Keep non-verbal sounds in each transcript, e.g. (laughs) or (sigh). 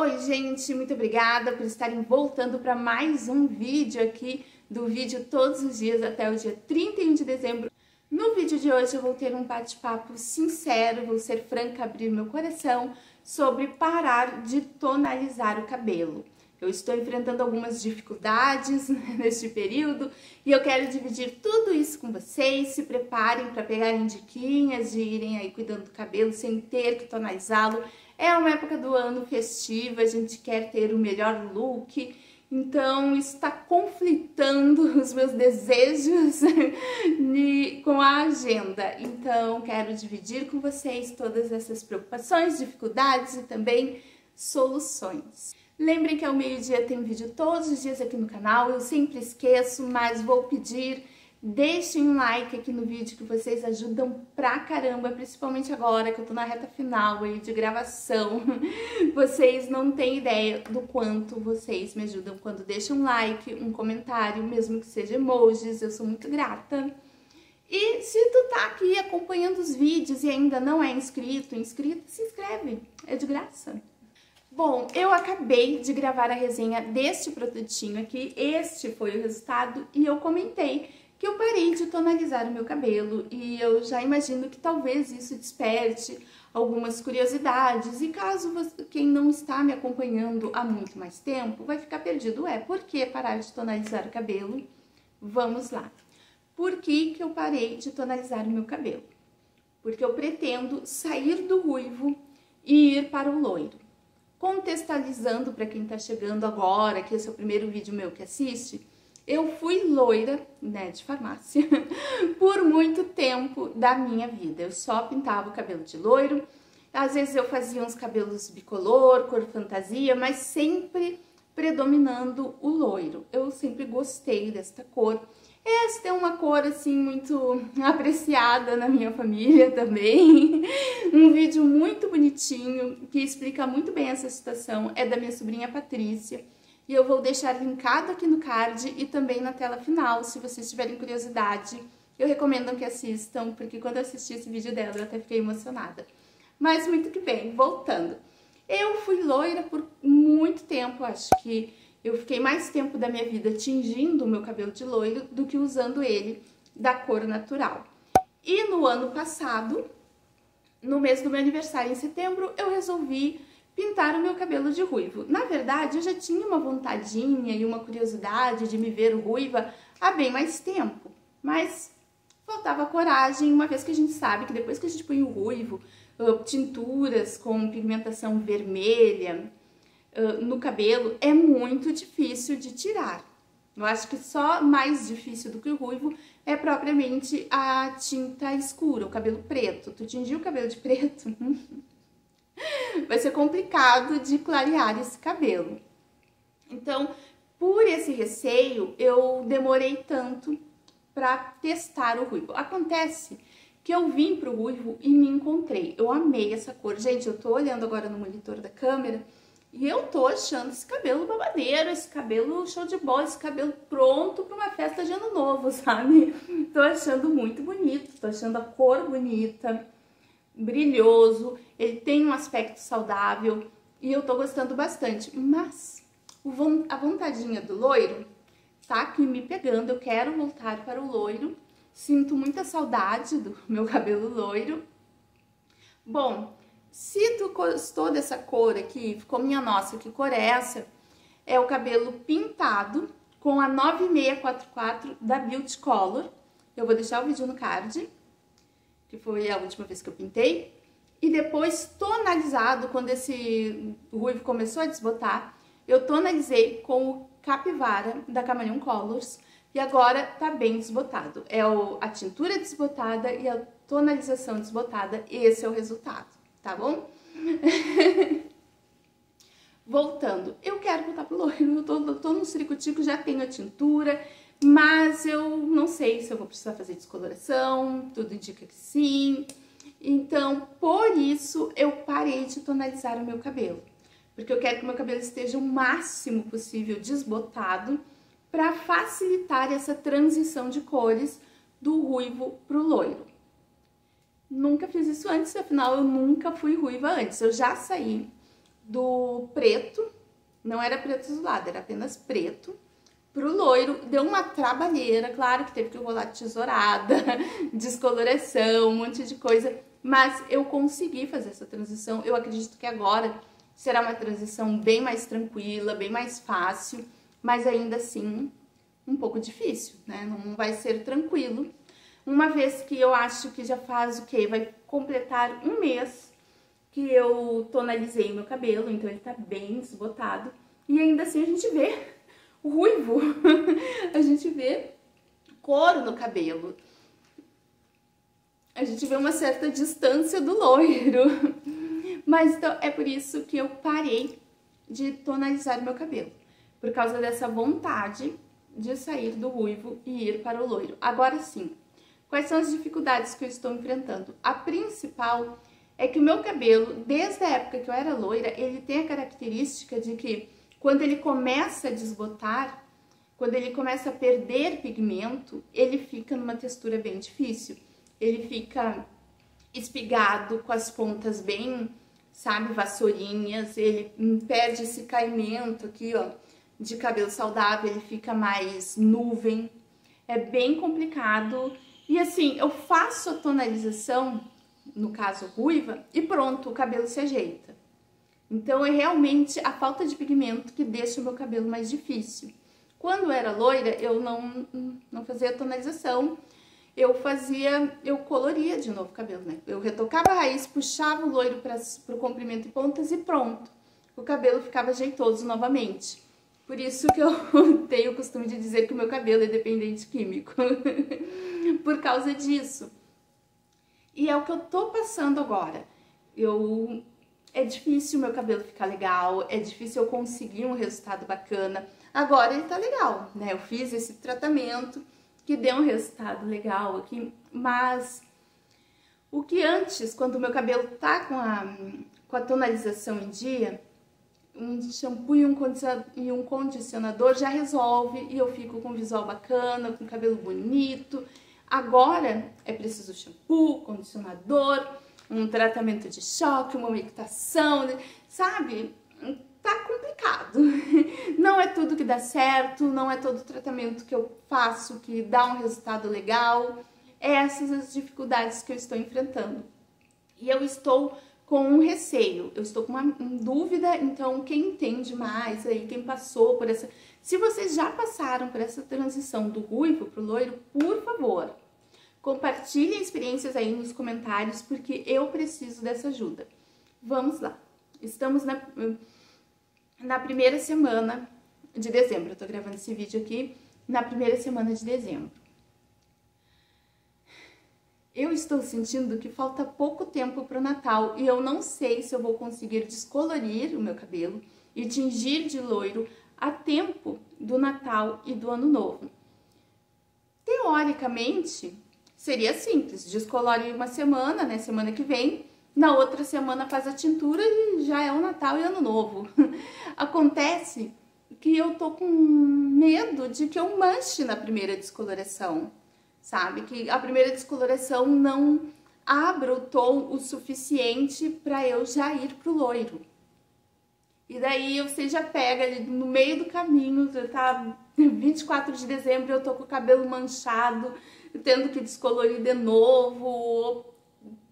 Oi, gente, muito obrigada por estarem voltando para mais um vídeo aqui do vídeo todos os dias até o dia 31 de dezembro. No vídeo de hoje eu vou ter um bate-papo sincero, vou ser franca, abrir meu coração sobre parar de tonalizar o cabelo. Eu estou enfrentando algumas dificuldades (laughs) neste período e eu quero dividir tudo isso com vocês. Se preparem para pegarem diquinhas de irem aí cuidando do cabelo sem ter que tonalizá-lo. É uma época do ano festiva, a gente quer ter o melhor look. Então, está conflitando (laughs) os meus desejos (laughs) com a agenda. Então, quero dividir com vocês todas essas preocupações, dificuldades e também soluções. Lembrem que ao meio-dia tem vídeo todos os dias aqui no canal, eu sempre esqueço, mas vou pedir, deixem um like aqui no vídeo que vocês ajudam pra caramba, principalmente agora que eu tô na reta final aí de gravação. (laughs) Vocês não têm ideia do quanto vocês me ajudam quando deixam um like, um comentário, mesmo que seja emojis, eu sou muito grata. E se tu tá aqui acompanhando os vídeos e ainda não é inscrito, inscrito, se inscreve, é de graça. Bom, eu acabei de gravar a resenha deste produtinho aqui, este foi o resultado e eu comentei que eu parei de tonalizar o meu cabelo e eu já imagino que talvez isso desperte algumas curiosidades e caso você, quem não está me acompanhando há muito mais tempo vai ficar perdido, é, por que parar de tonalizar o cabelo? Vamos lá. Por que, que eu parei de tonalizar o meu cabelo? Porque eu pretendo sair do ruivo e ir para o loiro contextualizando para quem está chegando agora, que esse é o primeiro vídeo meu que assiste, eu fui loira, né, de farmácia, (laughs) por muito tempo da minha vida. Eu só pintava o cabelo de loiro, às vezes eu fazia uns cabelos bicolor, cor fantasia, mas sempre predominando o loiro. Eu sempre gostei desta cor esta é uma cor assim muito (laughs) apreciada na minha família (laughs) também. Um vídeo muito bonitinho que explica muito bem essa situação é da minha sobrinha Patrícia. E eu vou deixar linkado aqui no card e também na tela final, se vocês tiverem curiosidade. Eu recomendo que assistam, porque quando eu assisti esse vídeo dela eu até fiquei emocionada. Mas muito que bem, voltando. Eu fui loira por muito tempo, acho que eu fiquei mais tempo da minha vida tingindo o meu cabelo de loiro do que usando ele da cor natural. E no ano passado, no mês do meu aniversário, em setembro, eu resolvi pintar o meu cabelo de ruivo. Na verdade, eu já tinha uma vontadinha e uma curiosidade de me ver ruiva há bem mais tempo, mas faltava coragem, uma vez que a gente sabe que depois que a gente põe o ruivo, tinturas com pigmentação vermelha, no cabelo é muito difícil de tirar. Eu acho que só mais difícil do que o ruivo é propriamente a tinta escura, o cabelo preto. Tu tingir o cabelo de preto, (laughs) vai ser complicado de clarear esse cabelo. Então, por esse receio, eu demorei tanto para testar o ruivo. Acontece que eu vim pro ruivo e me encontrei. Eu amei essa cor. Gente, eu tô olhando agora no monitor da câmera e eu tô achando esse cabelo babadeiro, esse cabelo show de bola, esse cabelo pronto para uma festa de ano novo, (laughs) sabe? Tô achando muito bonito, tô achando a cor bonita, brilhoso, ele tem um aspecto saudável e eu tô gostando bastante. Mas a vontadinha do loiro tá aqui me pegando, eu quero voltar para o loiro, sinto muita saudade do (laughs) meu cabelo loiro. Bom, se tu gostou dessa cor aqui, ficou minha nossa, que cor é essa? É o cabelo pintado com a 9644 da Beauty Color. Eu vou deixar o vídeo no card, que foi a última vez que eu pintei. E depois tonalizado, quando esse ruivo começou a desbotar, eu tonalizei com o Capivara da Camaleon Colors. E agora tá bem desbotado. É a tintura desbotada e a tonalização desbotada. Esse é o resultado tá bom? (laughs) Voltando, eu quero voltar pro loiro, eu tô, tô no ciricutico, já tenho a tintura, mas eu não sei se eu vou precisar fazer descoloração, tudo indica que sim. Então, por isso, eu parei de tonalizar o meu cabelo. Porque eu quero que o meu cabelo esteja o máximo possível desbotado para facilitar essa transição de cores do ruivo pro loiro. Nunca fiz isso antes, afinal eu nunca fui ruiva antes. Eu já saí do preto, não era preto azulado, era apenas preto, pro loiro. Deu uma trabalheira, claro que teve que rolar tesourada, (laughs) descoloração, um monte de coisa, mas eu consegui fazer essa transição. Eu acredito que agora será uma transição bem mais tranquila, bem mais fácil, mas ainda assim um pouco difícil, né? Não vai ser tranquilo. Uma vez que eu acho que já faz o quê? Vai completar um mês que eu tonalizei meu cabelo, então ele tá bem desbotado. E ainda assim a gente vê ruivo, (laughs) a gente vê couro no cabelo. A gente vê uma certa distância do loiro. (laughs) Mas então é por isso que eu parei de tonalizar meu cabelo. Por causa dessa vontade de sair do ruivo e ir para o loiro. Agora sim, quais são as dificuldades que eu estou enfrentando? A principal é que o meu cabelo, desde a época que eu era loira, ele tem a característica de que quando ele começa a desbotar, quando ele começa a perder pigmento, ele fica numa textura bem difícil. Ele fica espigado, com as pontas bem, sabe, vassourinhas, ele perde esse caimento aqui, ó, de cabelo saudável, ele fica mais nuvem. É bem complicado. E assim, eu faço a tonalização, no caso ruiva, e pronto, o cabelo se ajeita. Então é realmente a falta de pigmento que deixa o meu cabelo mais difícil. Quando era loira, eu não, não fazia tonalização, eu fazia, eu coloria de novo o cabelo, né? Eu retocava a raiz, puxava o loiro para o comprimento e pontas e pronto. O cabelo ficava jeitoso novamente. Por isso que eu (laughs) tenho o costume de dizer que o meu cabelo é dependente químico. (laughs) Por causa disso. E é o que eu tô passando agora. Eu é difícil meu cabelo ficar legal, é difícil eu conseguir um resultado bacana. Agora ele tá legal, né? Eu fiz esse tratamento que deu um resultado legal aqui, mas o que antes, quando o meu cabelo tá com a, com a tonalização em dia, um shampoo e um, e um condicionador já resolve e eu fico com um visual bacana, com cabelo bonito. Agora é preciso shampoo, condicionador, um tratamento de choque, uma umectação, sabe? Tá complicado. (laughs) Não é tudo que dá certo, não é todo tratamento que eu faço que dá um resultado legal. Essas as dificuldades que eu estou enfrentando. E eu estou com um receio, eu estou com uma dúvida, então quem entende mais aí, quem passou por essa... Se vocês já passaram por essa transição do ruivo pro loiro, por favor, compartilhem experiências aí nos comentários, porque eu preciso dessa ajuda. Vamos lá. Estamos na, na primeira semana de dezembro, eu tô gravando esse vídeo aqui na primeira semana de dezembro. Eu estou sentindo que falta pouco tempo para o Natal e eu não sei se eu vou conseguir descolorir o meu cabelo e tingir de loiro a tempo do Natal e do Ano Novo. Teoricamente, seria simples, descolore uma semana, né, semana que vem, na outra semana faz a tintura e já é o Natal e Ano Novo. (laughs) Acontece que eu tô com medo de que eu manche na primeira descoloração sabe? Que a primeira descoloração não abra o tom o suficiente para eu já ir pro loiro. E daí você já pega ali no meio do caminho, já tá 24 de dezembro, eu tô com o cabelo manchado, tendo que descolorir de novo, ou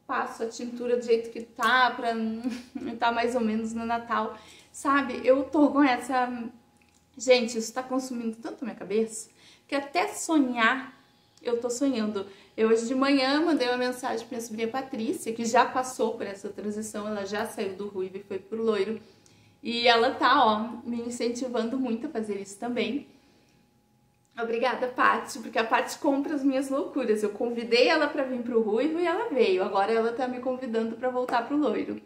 passo a tintura do jeito que tá pra tá mais ou menos no Natal. Sabe, eu tô com essa... Gente, isso tá consumindo tanto a minha cabeça, que até sonhar eu tô sonhando. Eu hoje de manhã mandei uma mensagem pra minha sobrinha Patrícia, que já passou por essa transição, ela já saiu do ruivo e foi pro loiro. E ela tá, ó, me incentivando muito a fazer isso também. Obrigada, Paty, porque a Paty compra as minhas loucuras. Eu convidei ela para vir pro ruivo e ela veio. Agora ela tá me convidando para voltar pro loiro.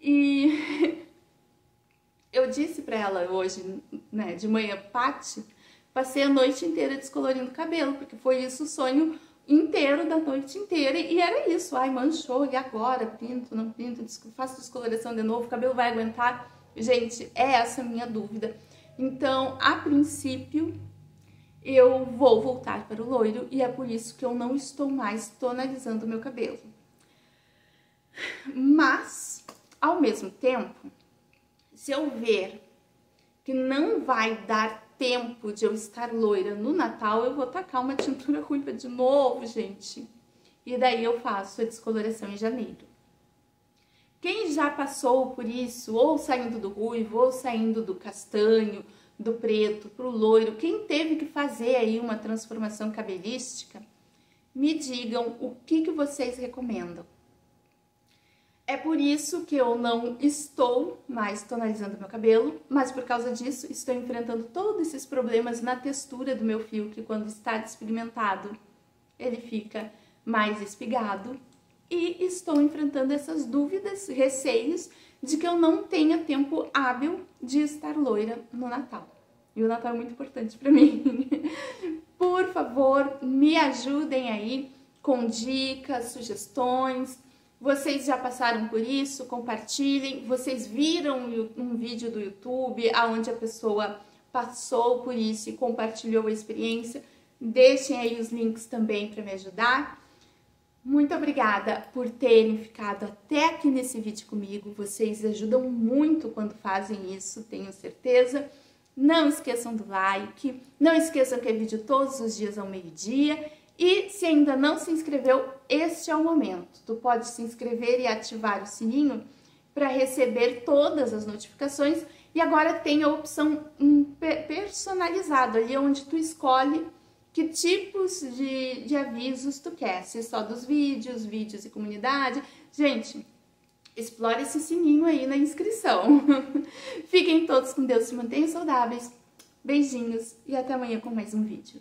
E (laughs) eu disse para ela hoje, né, de manhã, Paty, Passei a noite inteira descolorindo o cabelo, porque foi isso o sonho inteiro da noite inteira. E era isso. Ai, manchou, e agora? Pinto, não pinto, faço descoloração de novo, o cabelo vai aguentar? Gente, é essa a minha dúvida. Então, a princípio, eu vou voltar para o loiro e é por isso que eu não estou mais tonalizando o meu cabelo. Mas, ao mesmo tempo, Se eu ver que não vai dar tempo de eu estar loira no Natal, eu vou tacar uma tintura (laughs) ruiva de novo, gente. E daí eu faço a descoloração em janeiro. Quem já passou por isso, ou saindo do ruivo, ou saindo do castanho, do preto para o loiro, quem teve que fazer aí uma transformação cabelística, me digam o que, que vocês recomendam. É por isso que eu não estou mais tonalizando meu cabelo, mas por causa disso estou enfrentando todos esses problemas na textura do meu fio, que quando está despigmentado, ele fica mais espigado. E estou enfrentando essas dúvidas, receios de que eu não tenha tempo hábil de estar loira no Natal. E o Natal é muito importante para mim. (laughs) por favor, me ajudem aí com dicas, sugestões, vocês já passaram por isso? Compartilhem. Vocês viram um vídeo do YouTube onde a pessoa passou por isso e compartilhou a experiência? Deixem aí os links também para me ajudar. Muito obrigada por terem ficado até aqui nesse vídeo comigo. Vocês ajudam muito quando fazem isso, tenho certeza. Não esqueçam do like, não esqueçam que é vídeo todos os dias ao meio-dia e se ainda não se inscreveu, este é o momento. Tu pode se inscrever e ativar o sininho para receber todas as notificações. E agora tem a opção personalizado, ali onde tu escolhe que tipos de, de avisos tu quer. Se só dos vídeos, vídeos e comunidade. Gente, explore esse sininho aí na inscrição. (laughs) Fiquem todos com Deus, se mantenham saudáveis. Beijinhos e até amanhã com mais um vídeo.